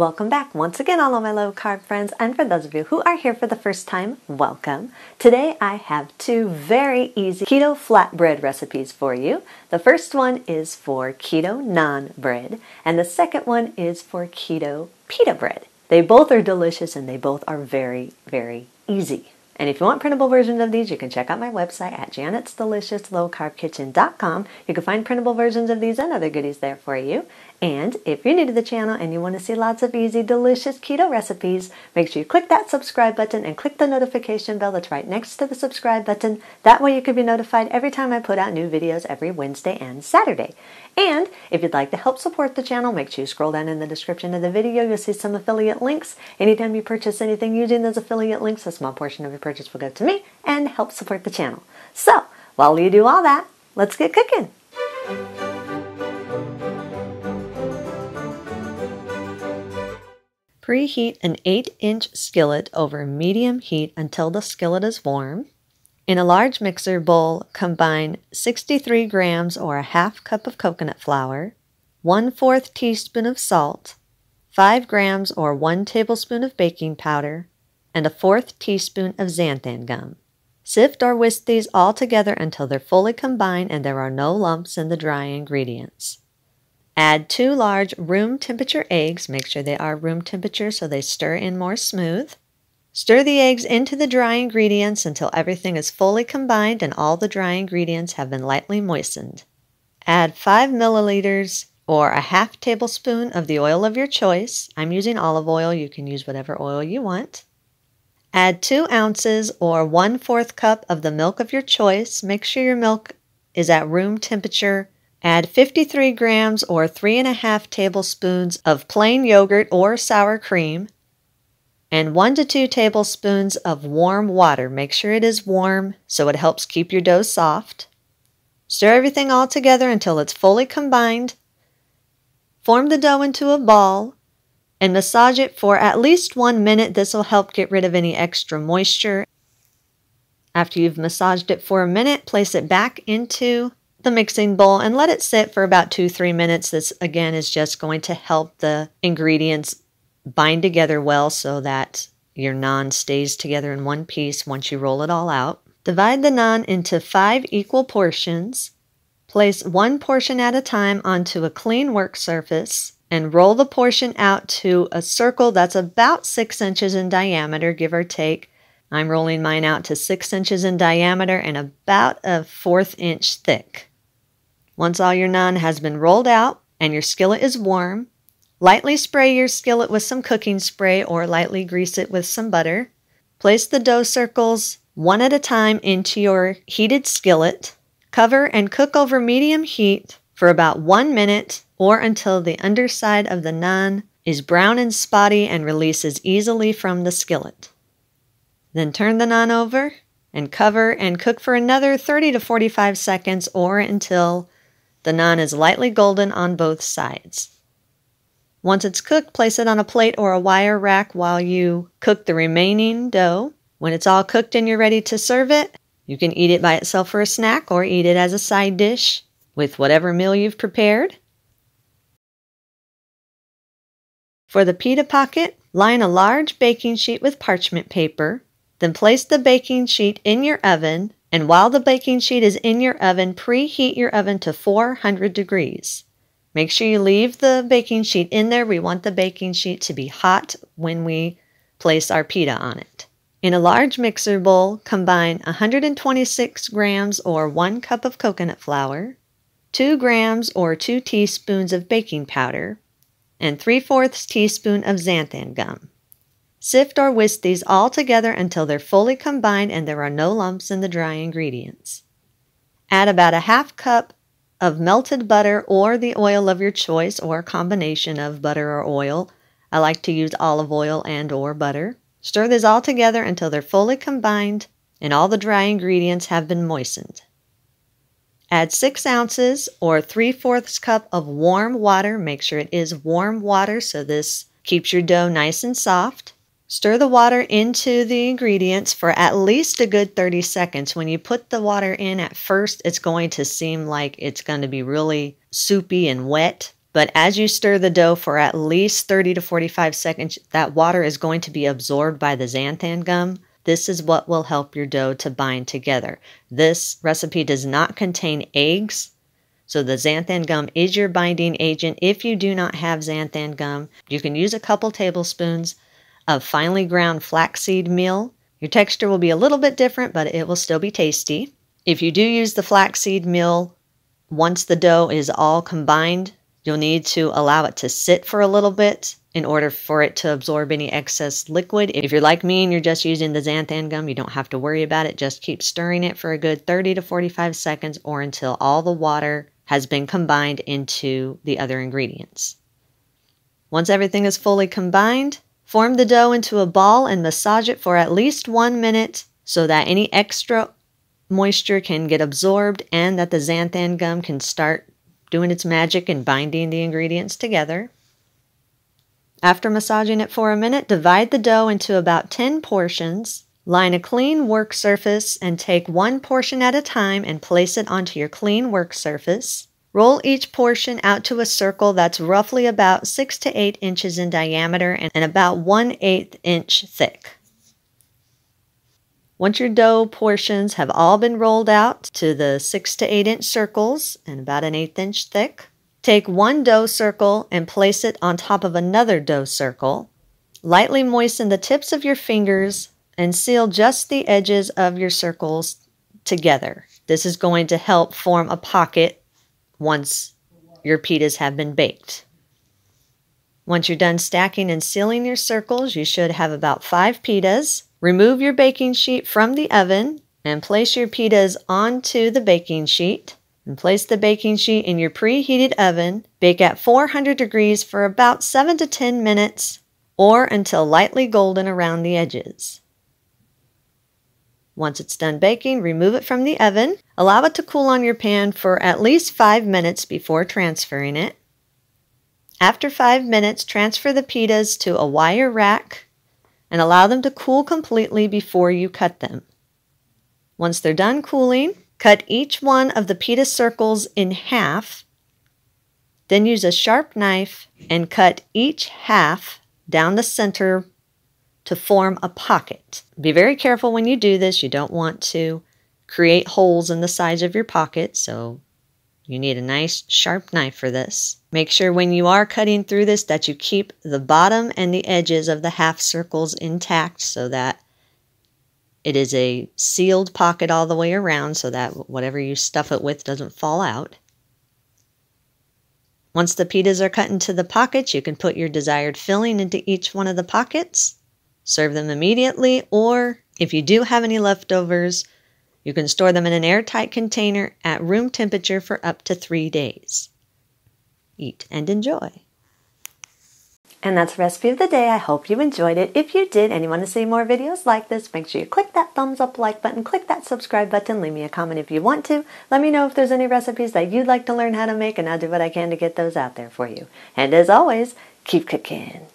Welcome back once again, all of my low carb friends, and for those of you who are here for the first time, welcome. Today I have two very easy keto flatbread recipes for you. The first one is for keto naan bread, and the second one is for keto pita bread. They both are delicious and they both are very, very easy. And if you want printable versions of these, you can check out my website at janet'sdeliciouslowcarbkitchen.com. You can find printable versions of these and other goodies there for you. And if you're new to the channel and you want to see lots of easy, delicious keto recipes, make sure you click that subscribe button and click the notification bell that's right next to the subscribe button. That way you can be notified every time I put out new videos every Wednesday and Saturday. And if you'd like to help support the channel, make sure you scroll down in the description of the video. You'll see some affiliate links. Anytime you purchase anything using those affiliate links, a small portion of your purchase will go to me and help support the channel. So, while you do all that, let's get cooking. Preheat an 8 inch skillet over medium heat until the skillet is warm. In a large mixer bowl, combine 63 grams or a half cup of coconut flour, 1 4th teaspoon of salt, 5 grams or 1 tablespoon of baking powder, and a fourth teaspoon of xanthan gum. Sift or whisk these all together until they're fully combined and there are no lumps in the dry ingredients. Add two large room temperature eggs. Make sure they are room temperature so they stir in more smooth. Stir the eggs into the dry ingredients until everything is fully combined and all the dry ingredients have been lightly moistened. Add 5 milliliters or a half tablespoon of the oil of your choice. I'm using olive oil. You can use whatever oil you want. Add 2 ounces or 1 4th cup of the milk of your choice. Make sure your milk is at room temperature. Add 53 grams or 3.5 tablespoons of plain yogurt or sour cream and 1 to 2 tablespoons of warm water. Make sure it is warm so it helps keep your dough soft. Stir everything all together until it's fully combined. Form the dough into a ball and massage it for at least one minute. This will help get rid of any extra moisture. After you've massaged it for a minute, place it back into the mixing bowl and let it sit for about two, three minutes. This again is just going to help the ingredients bind together well so that your naan stays together in one piece once you roll it all out. Divide the naan into five equal portions. Place one portion at a time onto a clean work surface and roll the portion out to a circle that's about six inches in diameter, give or take. I'm rolling mine out to six inches in diameter and about a fourth inch thick. Once all your naan has been rolled out and your skillet is warm, Lightly spray your skillet with some cooking spray or lightly grease it with some butter. Place the dough circles one at a time into your heated skillet. Cover and cook over medium heat for about one minute or until the underside of the naan is brown and spotty and releases easily from the skillet. Then turn the naan over and cover and cook for another 30 to 45 seconds or until the naan is lightly golden on both sides. Once it's cooked, place it on a plate or a wire rack while you cook the remaining dough. When it's all cooked and you're ready to serve it, you can eat it by itself for a snack or eat it as a side dish with whatever meal you've prepared. For the pita pocket, line a large baking sheet with parchment paper. Then place the baking sheet in your oven, and while the baking sheet is in your oven, preheat your oven to 400 degrees. Make sure you leave the baking sheet in there. We want the baking sheet to be hot when we place our pita on it. In a large mixer bowl, combine 126 grams or 1 cup of coconut flour, 2 grams or 2 teaspoons of baking powder, and 3 fourths teaspoon of xanthan gum. Sift or whisk these all together until they're fully combined and there are no lumps in the dry ingredients. Add about a half cup of melted butter or the oil of your choice or a combination of butter or oil. I like to use olive oil and or butter. Stir this all together until they're fully combined and all the dry ingredients have been moistened. Add 6 ounces or 3 fourths cup of warm water. Make sure it is warm water so this keeps your dough nice and soft. Stir the water into the ingredients for at least a good 30 seconds. When you put the water in at first, it's going to seem like it's going to be really soupy and wet. But as you stir the dough for at least 30 to 45 seconds, that water is going to be absorbed by the xanthan gum. This is what will help your dough to bind together. This recipe does not contain eggs, so the xanthan gum is your binding agent. If you do not have xanthan gum, you can use a couple tablespoons of finely ground flaxseed meal. Your texture will be a little bit different, but it will still be tasty. If you do use the flaxseed meal, once the dough is all combined, you'll need to allow it to sit for a little bit in order for it to absorb any excess liquid. If you're like me and you're just using the xanthan gum, you don't have to worry about it. Just keep stirring it for a good 30 to 45 seconds or until all the water has been combined into the other ingredients. Once everything is fully combined, form the dough into a ball and massage it for at least one minute so that any extra moisture can get absorbed and that the xanthan gum can start doing its magic and binding the ingredients together. After massaging it for a minute, divide the dough into about 10 portions Line a clean work surface and take one portion at a time and place it onto your clean work surface. Roll each portion out to a circle that's roughly about 6 to 8 inches in diameter and about 1 8 inch thick. Once your dough portions have all been rolled out to the 6 to 8 inch circles and about an eighth inch thick, take one dough circle and place it on top of another dough circle. Lightly moisten the tips of your fingers and seal just the edges of your circles together. This is going to help form a pocket once your pitas have been baked. Once you're done stacking and sealing your circles, you should have about five pitas. Remove your baking sheet from the oven and place your pitas onto the baking sheet. And place the baking sheet in your preheated oven. Bake at 400 degrees for about 7 to 10 minutes or until lightly golden around the edges. Once it's done baking, remove it from the oven. Allow it to cool on your pan for at least five minutes before transferring it. After five minutes, transfer the pitas to a wire rack and allow them to cool completely before you cut them. Once they're done cooling, cut each one of the pita circles in half. Then use a sharp knife and cut each half down the center to form a pocket. Be very careful when you do this. You don't want to create holes in the sides of your pocket, so you need a nice sharp knife for this. Make sure when you are cutting through this that you keep the bottom and the edges of the half circles intact so that it is a sealed pocket all the way around so that whatever you stuff it with doesn't fall out. Once the pitas are cut into the pockets, you can put your desired filling into each one of the pockets. Serve them immediately, or if you do have any leftovers, you can store them in an airtight container at room temperature for up to three days. Eat and enjoy. And that's the recipe of the day. I hope you enjoyed it. If you did and you want to see more videos like this, make sure you click that thumbs up like button, click that subscribe button, leave me a comment if you want to. Let me know if there's any recipes that you'd like to learn how to make, and I'll do what I can to get those out there for you. And as always, keep cooking.